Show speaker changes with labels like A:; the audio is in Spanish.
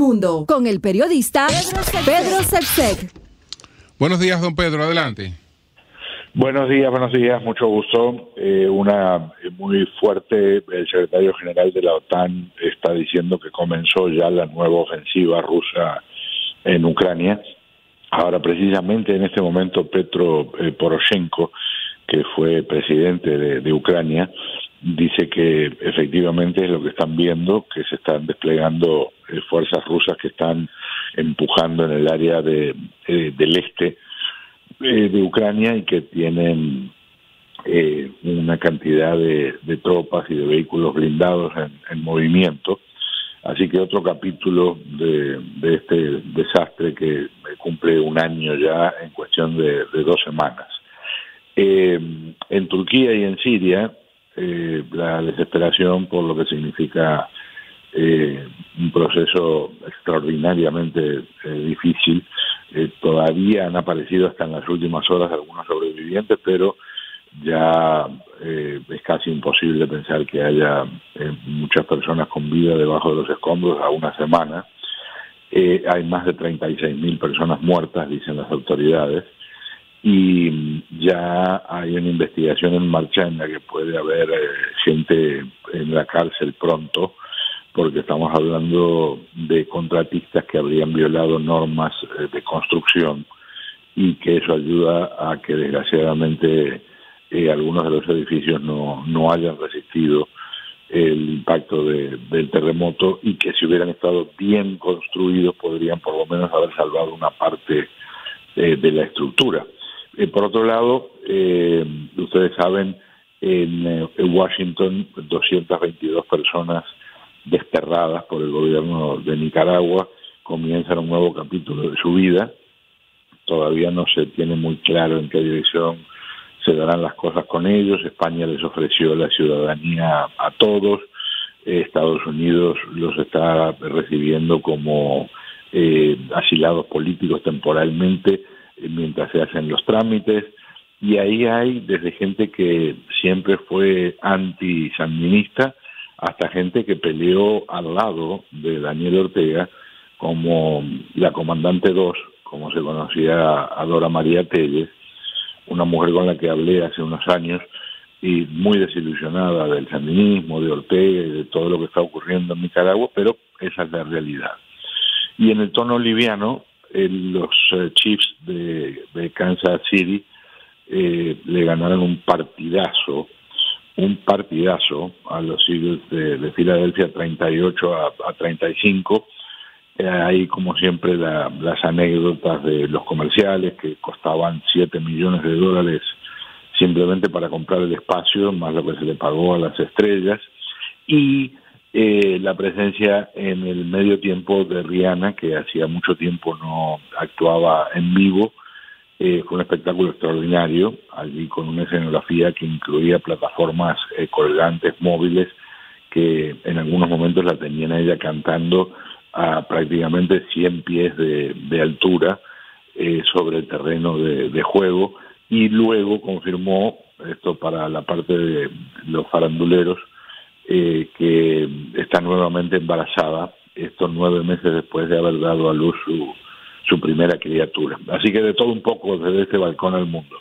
A: Mundo con el periodista Pedro Sepsek.
B: Buenos días, don Pedro, adelante.
C: Buenos días, buenos días, mucho gusto. Eh, una muy fuerte, el secretario general de la OTAN está diciendo que comenzó ya la nueva ofensiva rusa en Ucrania. Ahora, precisamente en este momento, Petro eh, Poroshenko, que fue presidente de Ucrania, dice que efectivamente es lo que están viendo, que se están desplegando eh, fuerzas rusas que están empujando en el área de, eh, del este eh, de Ucrania y que tienen una cantidad de, tropas y de vehículos blindados en, movimiento. Así que otro capítulo de, de, este desastre que cumple un año ya en cuestión de, dos semanas. en Turquía y en Siria eh, la desesperación por lo que significa eh, un proceso extraordinariamente eh, difícil. todavía han aparecido hasta en las últimas horas algunos sobrevivientes, pero ya es casi imposible pensar que haya muchas personas con vida debajo de los escombros a una semana. hay más de 36.000 personas muertas, dicen las autoridades y ya hay una investigación en marcha en la que puede haber eh, gente en la cárcel pronto, porque estamos hablando de contratistas que habrían violado normas eh, de construcción y que eso ayuda a que desgraciadamente eh, algunos de los edificios no, no hayan resistido el impacto del terremoto y que si hubieran estado bien construidos podrían por lo menos haber salvado una parte de la estructura. Eh, por otro lado, eh, ustedes saben, en, eh, en, Washington 222 personas desterradas por el gobierno de Nicaragua comienzan un nuevo capítulo de su vida. Todavía no se tiene muy claro en qué dirección se darán las cosas con ellos. España les ofreció la ciudadanía a todos. Estados Unidos los está recibiendo como asilados políticos temporalmente mientras se hacen los trámites, y ahí hay desde gente que siempre fue anti-sandinista hasta gente que peleó al lado de Daniel Ortega, como la comandante 2, como se conocía a Dora María Telles, una mujer con la que hablé hace unos años y muy desilusionada del sandinismo, de Ortega y de todo lo que está ocurriendo en Nicaragua, pero esa es la realidad. Y en el tono liviano, los eh, Chiefs de, Kansas City eh, le ganaron un partidazo, un partidazo a los Eagles de, Filadelfia 38 a, a 35. Eh, hay como siempre las anécdotas de los comerciales que costaban 7 millones de dólares simplemente para comprar el espacio, más lo que se le pagó a las estrellas. Y eh, la presencia en el medio tiempo de Rihanna, que hacía mucho tiempo no actuaba en vivo. Eh, fue un espectáculo extraordinario, allí con una escenografía que incluía plataformas eh, colgantes móviles que en algunos momentos la tenían ella cantando a prácticamente 100 pies de, altura sobre el terreno de juego y luego confirmó, esto para la parte de los faranduleros, eh, que está nuevamente embarazada estos nueve meses después de haber dado a luz su, su primera criatura. Así que de todo un poco desde este balcón al mundo.